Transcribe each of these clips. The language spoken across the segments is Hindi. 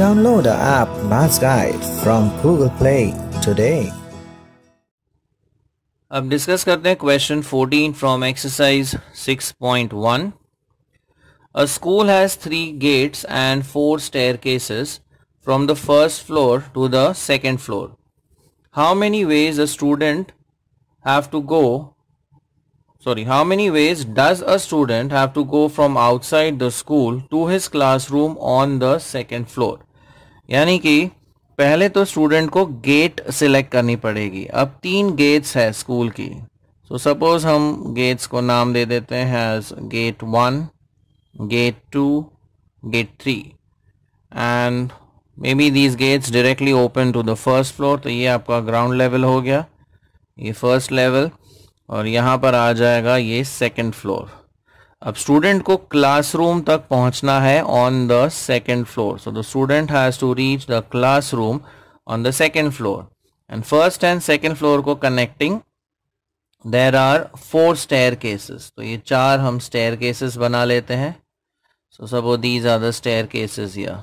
Download the app Maths Guide from Google Play today. अब डिस्कस करते हैं question 14 from exercise 6.1 A school has three gates and four staircases from the first floor to the second floor. How many ways a student have to go sorry how many ways does a student have to go from outside the school to his classroom on the second floor? यानी कि पहले तो स्टूडेंट को गेट सिलेक्ट करनी पड़ेगी। अब तीन गेट्स है स्कूल की। सो so, सपोज़ हम गेट्स को नाम दे देते हैं as gate one gate two gate three and maybe these gates directly open to the first floor तो ये आपका ग्राउंड लेवल हो गया। ये फ़र्स्ट लेवल और यहाँ पर आ जाएगा ये सेकंड फ्लोर अब स्टूडेंट को क्लासरूम तक पहुँचना है on the second floor so the student has to reach the classroom on the second floor and first and second floor को connecting there are four staircases तो ये चार हम स्टेयर केसेस बना लेते हैं. So suppose these are the staircases या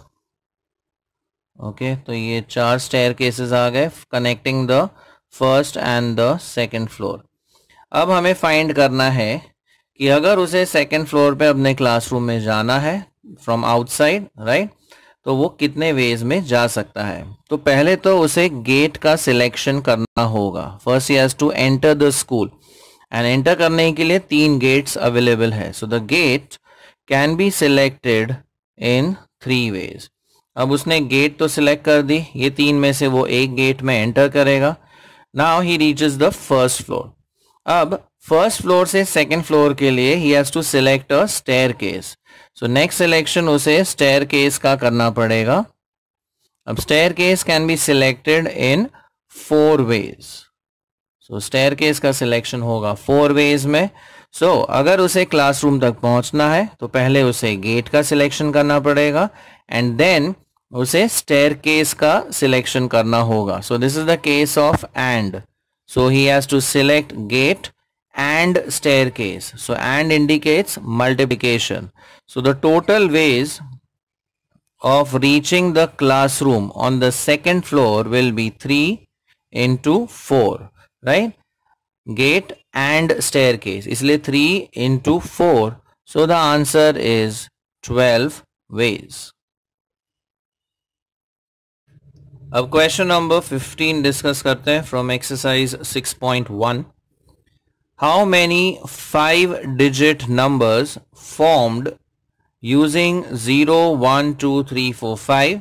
ओके तो ये चार स्टेयर केसेस आ गए connecting the first and the second floor अब हमें फाइंड करना है कि अगर उसे सेकेंड फ्लोर पे अपने क्लासरूम में जाना है फ्रॉम आउटसाइड राइट तो वो कितने वेज में जा सकता है? तो पहले तो उसे गेट का सिलेक्शन करना होगा। First he has to enter the school and enter करने के लिए तीन गेट्स अवेलेबल है। So the gate can be selected in three ways अब उसने गेट तो सिलेक्ट कर दी। ये तीन में से वो एक गेट में एंटर करेगा। Now he reaches the first floor अब फ़र्स्ट फ्लोर से सेकंड फ्लोर के लिए he has to select a staircase so next selection उसे स्टेयर केस का करना पड़ेगा. अब staircase can be selected in four ways so staircase का सिलेक्शन होगा फोर वेज में. सो so, अगर उसे क्लासरूम तक पहुँचना है तो पहले उसे गेट का सिलेक्शन करना पड़ेगा एंड देन उसे स्टेयर केस का सिलेक्शन करना होगा. So this is the case of and So he has to select gate and staircase. So and indicates multiplication. So the total ways of reaching the classroom on the second floor will be 3 into 4 right gate and staircase इसलिए 3 into 4 so the answer is 12 ways अब क्वेश्चन नंबर 15 डिस्कस करते हैं from exercise 6.1 how many five digit numbers formed using 0 1 2 3 4 5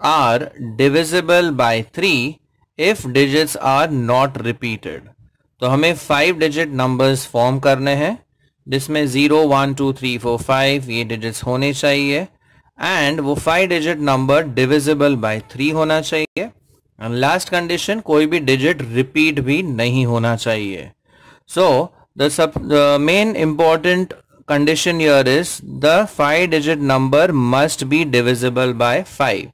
are divisible by 3 if digits are not repeated तो हमें फाइव डिजिट नंबर्स फॉर्म करने हैं, जिसमें 0 1 2 3 4 5 ये डिजिट्स होने चाहिए। एंड वो five digit number divisible by three होना चाहिए। एंड लास्ट कंडीशन कोई भी डिजिट रिपीट भी नहीं होना चाहिए। सो द सब main important condition here is the five digit number must be divisible by five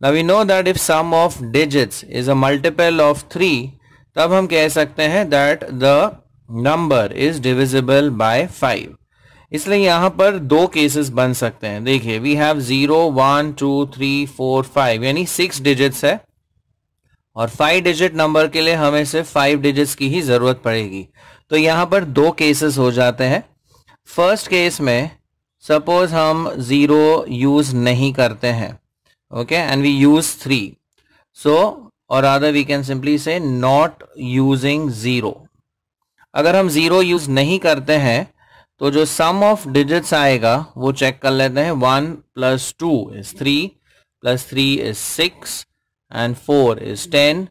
ना we know that if sum of digits is a multiple of three तब हम कह सकते हैं that the number is divisible by five इसलिए यहाँ पर दो केसेस बन सकते हैं। देखिए we have zero one two three four five यानी सिक्स डिजिट्स है। और फाइव डिजिट नंबर के लिए हमें सिर्फ़ फाइव डिजिट्स की ही ज़रूरत पड़ेगी। तो यहाँ पर दो केसेस हो जाते हैं। फ़र्स्ट केस में सपोज़ हम ज़ीरो यूज़ नहीं करते हैं okay and we use three so और other we can simply say not using zero अगर हम ज़ीरो यूज़ नहीं करते हैं तो जो सम ऑफ़ डिजिट्स आएगा, वो चेक कर लेते हैं। One plus two is three plus three is six and four is ten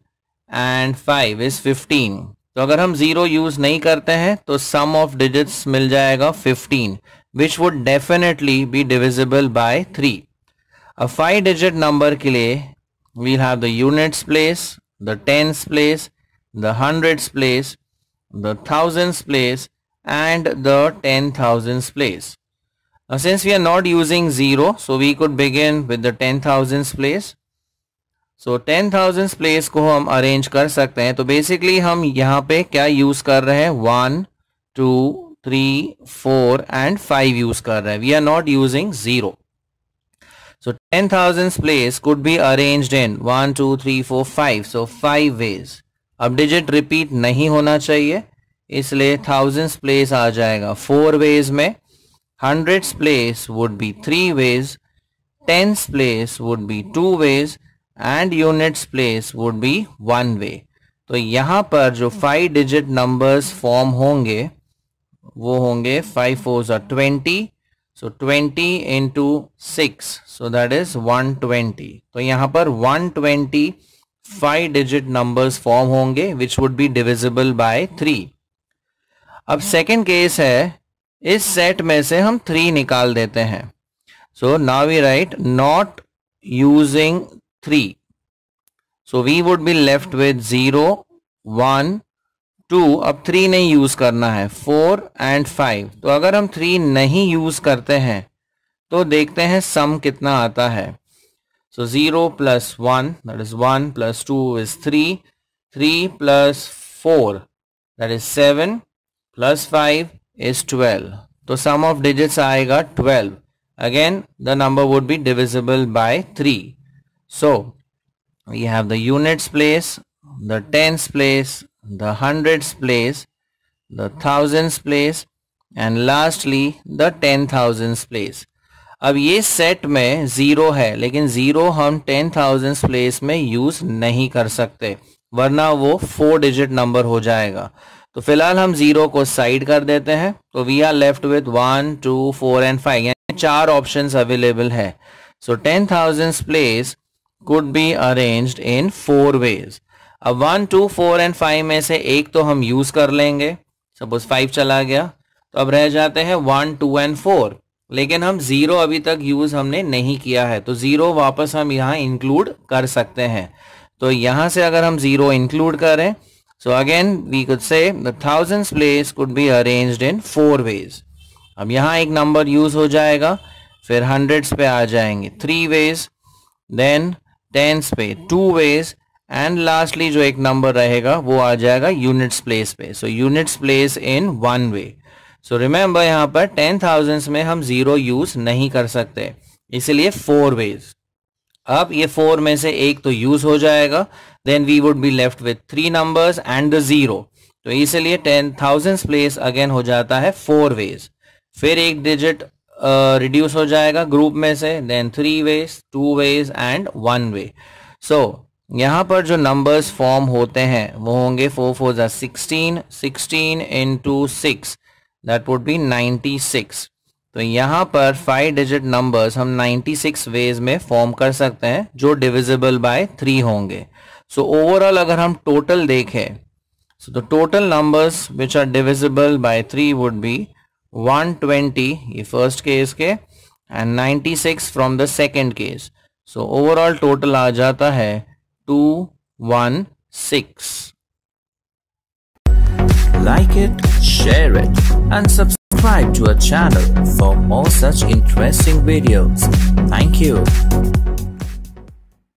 and five is fifteen तो अगर हम ज़ीरो यूज़ नहीं करते हैं तो सम ऑफ़ डिजिट्स मिल जाएगा fifteen which would definitely be divisible by three a five digit number के लिए we'll have the units place the tens place the hundreds place the thousands place and the 10,000s place. Now since we are not using 0, so we could begin with the 10,000s place. So 10,000s place को हम arrange कर सकते हैं तो basically हम यहाँ पे क्या use कर रहे हैं 1, 2, 3, 4 and 5 use कर रहे हैं. We are not using 0. So 10,000's place could be arranged in 1, 2, 3, 4, 5. So 5 ways. अब digit repeat नहीं होना चाहिए इसलिए थाउजेंड्स प्लेस आ जाएगा। फोर वेज में hundred place would be three ways tens place would be two ways and units place would be one way तो यहाँ पर जो फाइव डिजिट नंबर्स फॉर्म होंगे, वो होंगे फाइव फोर जो twenty so twenty into six so that is one twenty तो यहाँ पर one twenty five digit numbers form होंगे which would be divisible by three अब सेकेंड केस है, इस सेट में से हम थ्री निकाल देते हैं। So now we right not using three so we would be left with zero one two अब थ्री नहीं यूज़ करना है फोर एंड फाइव तो अगर हम थ्री नहीं यूज़ करते हैं तो देखते हैं सम कितना आता है। So zero plus one that is one plus two is three three plus four that is seven plus five is twelve तो सम ऑफ डिजिट्स आएगा twelve again the number would be divisible by three so we have the units place the tens place the hundreds place, the thousands place and lastly the ten thousands place अब ये सेट में जीरो है लेकिन जीरो हम टेन थाउजेंड प्लेस में यूज नहीं कर सकते वरना वो फोर डिजिट नंबर हो जाएगा तो फ़िलहाल हम ज़ीरो को साइड कर देते हैं। तो we are left with one two four and five यानी चार ऑप्शन अवेलेबल है। So ten thousand place could be arranged in four ways अब one two four and five में से एक तो हम यूज़ कर लेंगे। सपोज़ फाइव चला गया। तो अब रह जाते हैं वन टू एंड फोर लेकिन हम ज़ीरो अभी तक यूज़ हमने नहीं किया है। तो ज़ीरो वापस हम यहाँ इंक्लूड कर सकते हैं। तो यहाँ से अगर हम ज़ीरो इंक्लूड करें so again we could say the thousand place could be arranged in four ways अब यहाँ एक नंबर यूज़ हो जाएगा, फिर हंड्रेड्स पे आ जाएँगे। थ्री वेज देन टेंस पे। टू वेज एंड लास्टली जो एक नंबर रहेगा, वो आ जाएगा यूनिट्स प्लेस पे। So units place in one way so remember यहाँ पर टेन थाउजेंड्स में हम ज़ीरो यूज़ नहीं कर सकते। इसलिए फोर वेज अब ये फोर में से एक तो यूज़ हो जाएगा then we would be left with three numbers and the zero तो इसलिए टेन थाउज़ेंड प्लेस अगेन हो जाता है फोर वेज फिर एक डिजिट रिड्यूस uh, हो जाएगा ग्रुप में से then three ways two ways and one way so यहाँ पर जो नंबर्स फॉर्म होते हैं वो होंगे फोर फोर ज़ा sixteen sixteen two six that would be ninety six तो यहाँ पर फाइव डिजिट नंबर्स हम नाइन्टी सिक्स वेज में फॉर्म कर सकते हैं जो डिविजिबल बाय थ्री होंगे। सो so, ओवरऑल अगर हम टोटल देखें so the total numbers which are divisible by three would be 120 ये फ़र्स्ट केस के and 96 from the second case so overall total आ जाता है 216. Like it, share it, and subscribe to our channel for more such interesting videos. Thank you.